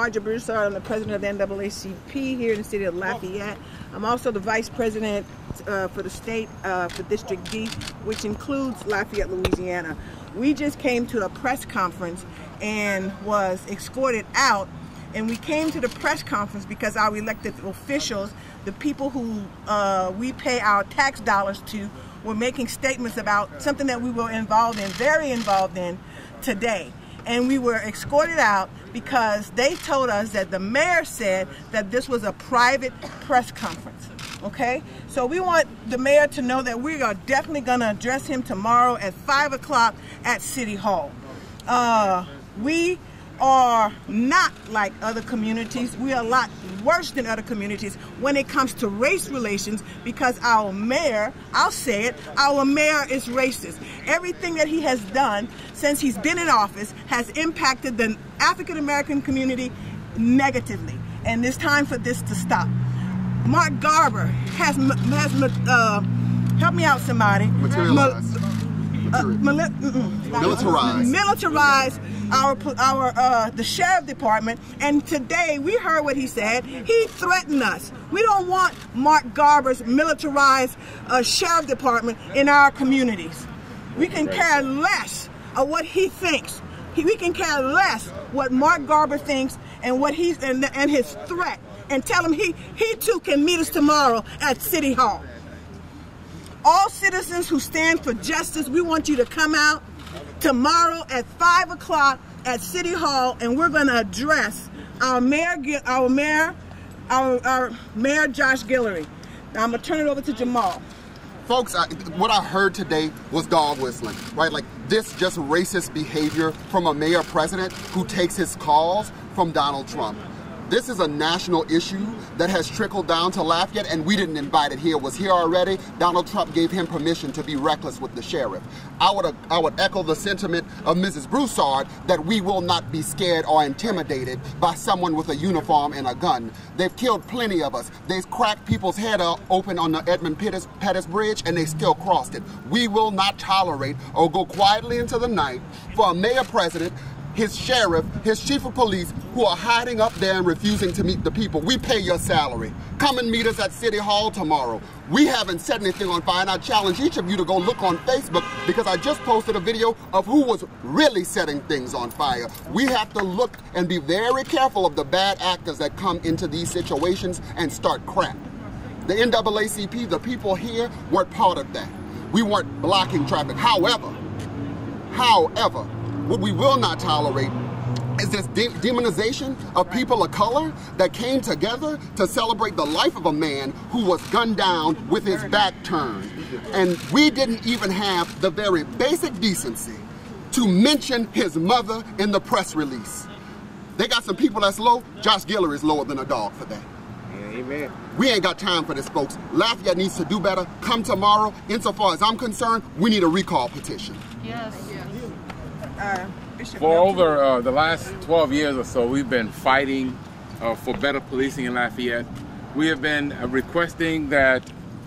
Marja Broussard, I'm the president of the NAACP here in the city of Lafayette. I'm also the vice president uh, for the state uh, for District D, which includes Lafayette, Louisiana. We just came to a press conference and was escorted out. And we came to the press conference because our elected officials, the people who uh, we pay our tax dollars to, were making statements about something that we were involved in, very involved in today and we were escorted out because they told us that the mayor said that this was a private press conference. Okay, so we want the mayor to know that we are definitely going to address him tomorrow at 5 o'clock at City Hall. Uh, we are not like other communities. We are a lot worse than other communities when it comes to race relations because our mayor, I'll say it, our mayor is racist. Everything that he has done since he's been in office has impacted the African American community negatively. And it's time for this to stop. Mark Garber has, has uh, help me out somebody. Materialized. Uh, militarized. Militarized our our uh, the sheriff department. And today we heard what he said. He threatened us. We don't want Mark Garber's militarized uh, sheriff department in our communities. We can care less of what he thinks. He, we can care less what Mark Garber thinks and what he's and, and his threat. And tell him he he too can meet us tomorrow at City Hall. All citizens who stand for justice, we want you to come out tomorrow at 5 o'clock at City Hall and we're going to address our mayor, our mayor, our, our mayor Josh Guillory. Now I'm going to turn it over to Jamal. Folks, I, what I heard today was dog whistling, right? Like this just racist behavior from a mayor president who takes his calls from Donald Trump. This is a national issue that has trickled down to Lafayette, and we didn't invite it here. Was here already. Donald Trump gave him permission to be reckless with the sheriff. I would, I would echo the sentiment of Mrs. Broussard that we will not be scared or intimidated by someone with a uniform and a gun. They've killed plenty of us. They've cracked people's head open on the Edmund Pettus, Pettus Bridge, and they still crossed it. We will not tolerate or go quietly into the night for a mayor president his sheriff, his chief of police, who are hiding up there and refusing to meet the people. We pay your salary. Come and meet us at City Hall tomorrow. We haven't set anything on fire, and I challenge each of you to go look on Facebook because I just posted a video of who was really setting things on fire. We have to look and be very careful of the bad actors that come into these situations and start crap. The NAACP, the people here, weren't part of that. We weren't blocking traffic. However, however, what we will not tolerate is this de demonization of people of color that came together to celebrate the life of a man who was gunned down with his back turned. And we didn't even have the very basic decency to mention his mother in the press release. They got some people that's low. Josh Guillory is lower than a dog for that. Amen. We ain't got time for this, folks. Lafayette needs to do better. Come tomorrow. Insofar as I'm concerned, we need a recall petition. Yes. Uh, for over uh, the last 12 years or so, we've been fighting uh, for better policing in Lafayette. We have been uh, requesting that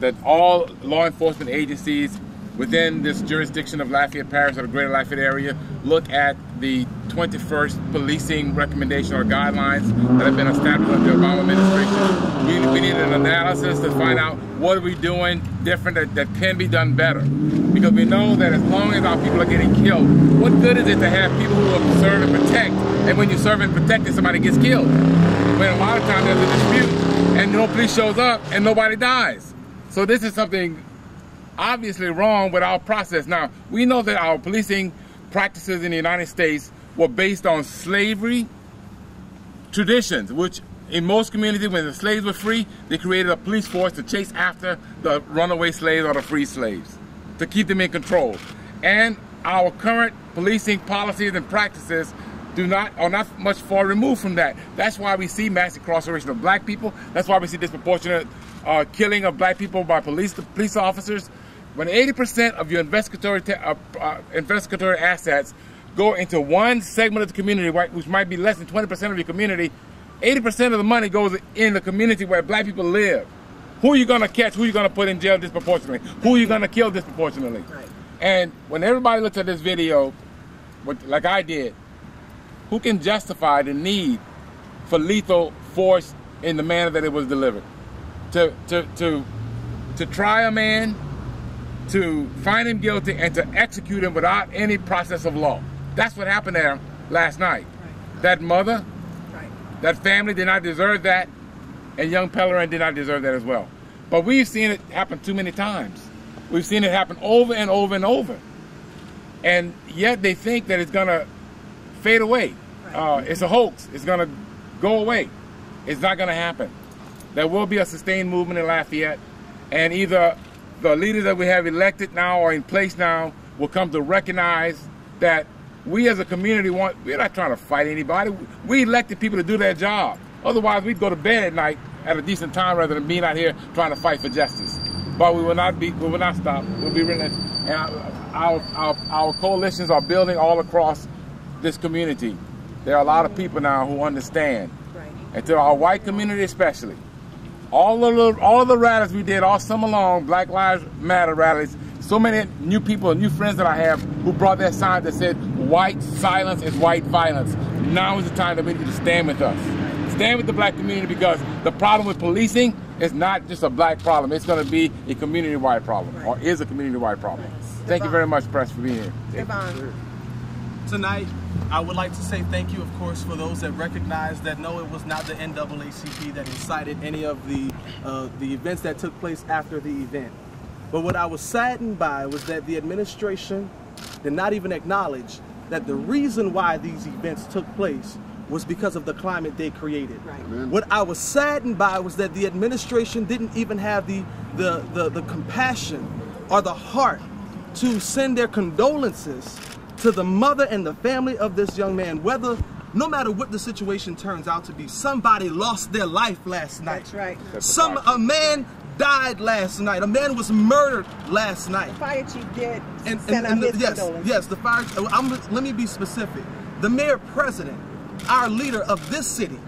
that all law enforcement agencies within this jurisdiction of Lafayette Parish or the greater Lafayette area look at the 21st policing recommendation or guidelines that have been established under the Obama administration. We, we need an analysis to find out what are we doing different that, that can be done better. Because we know that as long as our people are getting killed, what good is it to have people who will serve and protect, and when you serve and protect and somebody gets killed? When a lot of times there's a dispute and no police shows up and nobody dies. So this is something obviously wrong with our process. Now, we know that our policing practices in the United States were based on slavery traditions, which in most communities, when the slaves were free, they created a police force to chase after the runaway slaves or the free slaves, to keep them in control. And our current policing policies and practices do not are not much far removed from that. That's why we see mass incarceration of black people. That's why we see disproportionate uh, killing of black people by police police officers. When 80% of your investigatory uh, uh, investigatory assets go into one segment of the community, which might be less than 20% of your community, 80% of the money goes in the community where black people live. Who are you going to catch? Who are you going to put in jail disproportionately? Who are you going to kill disproportionately? Right. And when everybody looks at this video, like I did, who can justify the need for lethal force in the manner that it was delivered. To, to, to, to try a man, to find him guilty, and to execute him without any process of law. That's what happened there last night. Right. That mother, right. that family did not deserve that, and young Pellerin did not deserve that as well. But we've seen it happen too many times. We've seen it happen over and over and over. And yet they think that it's going to fade away. Right. Uh, it's a hoax. It's going to go away. It's not going to happen. There will be a sustained movement in Lafayette, and either the leaders that we have elected now or in place now will come to recognize that we as a community want, we're not trying to fight anybody. We elected people to do their job. Otherwise, we'd go to bed at night at a decent time rather than being out here trying to fight for justice. But we will not be, we will not stop. We'll be relentless. And our, our, our coalitions are building all across this community. There are a lot of people now who understand. Right. And to our white community especially, all of the all of the rallies we did all summer long, Black Lives Matter rallies, so many new people, new friends that I have who brought that sign that said, white silence is white violence. Now is the time that we need to stand with us. Stand with the black community because the problem with policing is not just a black problem. It's going to be a community-wide problem, right. or is a community-wide problem. Right. Thank you very much, Press, for being here. Devon. Tonight, I would like to say thank you, of course, for those that recognize that no, it was not the NAACP that incited any of the uh, the events that took place after the event. But what I was saddened by was that the administration did not even acknowledge that the reason why these events took place was because of the climate they created. Right. What I was saddened by was that the administration didn't even have the, the, the, the compassion or the heart to send their condolences to the mother and the family of this young man, whether no matter what the situation turns out to be, somebody lost their life last night. That's right. Some a man died last night. A man was murdered last night. The fire chief did and, and, and the, yes, yes. The fire. I'm, let me be specific. The mayor president, our leader of this city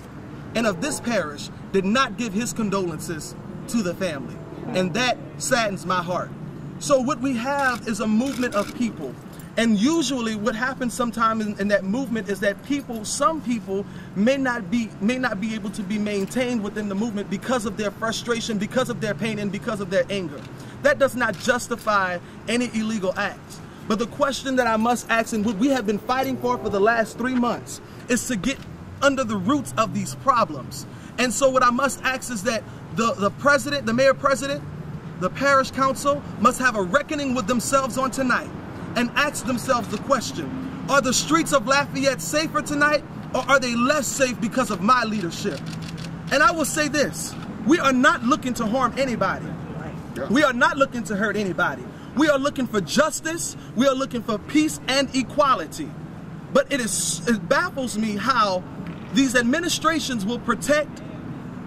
and of this parish, did not give his condolences to the family, and that saddens my heart. So what we have is a movement of people and usually what happens sometimes in, in, that movement is that people, some people may not be may not be able to be maintained within the movement because of their frustration, because of their pain, and because of their anger. That does not justify any illegal acts. But the question that I must ask and what we have been fighting for for the last three months is to get under the roots of these problems. And so what I must ask is that the, the president, the mayor president, the parish council must have a reckoning with themselves on tonight and ask themselves the question, are the streets of Lafayette safer tonight or are they less safe because of my leadership? And I will say this, we are not looking to harm anybody. We are not looking to hurt anybody. We are looking for justice. We are looking for peace and equality. But it, is, it baffles me how these administrations will protect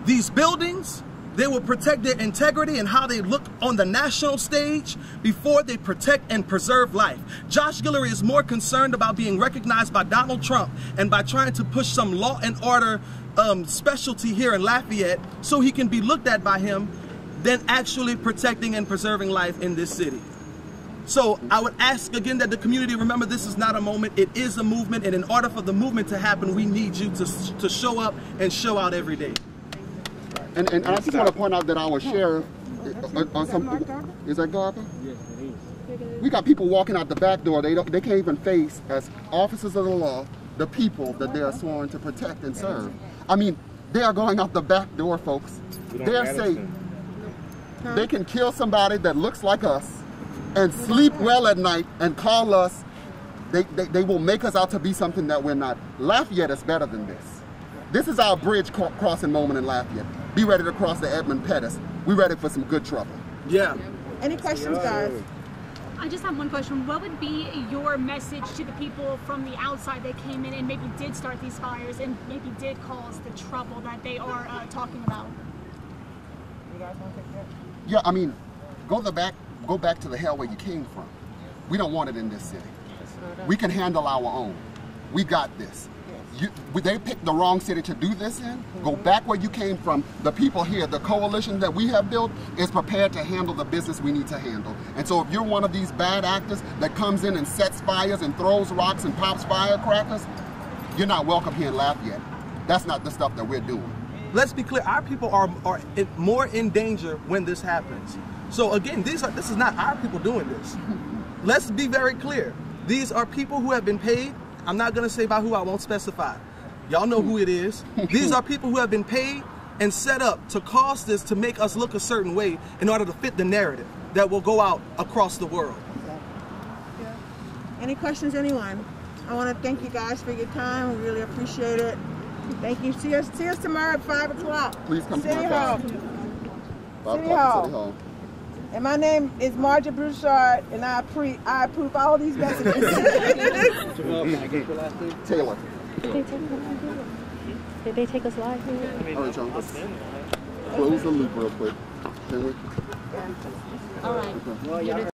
these buildings, they will protect their integrity and how they look on the national stage before they protect and preserve life. Josh Guillory is more concerned about being recognized by Donald Trump and by trying to push some law and order um, specialty here in Lafayette so he can be looked at by him than actually protecting and preserving life in this city. So I would ask again that the community remember this is not a moment, it is a movement, and in order for the movement to happen, we need you to, to show up and show out every day. And, and I just want to point out that our sheriff, uh, uh, some, is that Garber? Yes, it is. We got people walking out the back door. They don't. They can't even face as officers of the law the people that they are sworn to protect and serve. I mean, they are going out the back door, folks. They're safe. They can kill somebody that looks like us and sleep well at night and call us. They, they, they will make us out to be something that we're not. Lafayette is better than this. This is our bridge crossing moment in Lafayette be ready to cross the Edmund Pettus. We ready for some good trouble. Yeah. Any questions, guys? I just have one question. What would be your message to the people from the outside that came in and maybe did start these fires and maybe did cause the trouble that they are uh, talking about? You guys want to take that? Yeah, I mean, go the back, go back to the hell where you came from. We don't want it in this city. We can handle our own. We got this you, they picked the wrong city to do this in. Go back where you came from. The people here, the coalition that we have built is prepared to handle the business we need to handle. And so if you're one of these bad actors that comes in and sets fires and throws rocks and pops firecrackers, you're not welcome here in Lafayette. That's not the stuff that we're doing. let's be clear our people are are more in danger when this happens so again these are this is not our people doing this let's be very clear these are people who have been paid i'm not going to say by who i won't specify y'all know who it is these are people who have been paid and set up to cause this to make us look a certain way in order to fit the narrative that will go out across the world Any questions, anyone? I want to thank you guys for your time. We really appreciate it. Thank you. See us, see us tomorrow at 5 o'clock. Please come to City my Hall. class. City Hall. City Hall. And my name is Marja Broussard, and I, pre- I approve all these messages. Taylor. Did they take us live? Did they take us live? All right, y'all. Close the loop real quick. Can we? All right.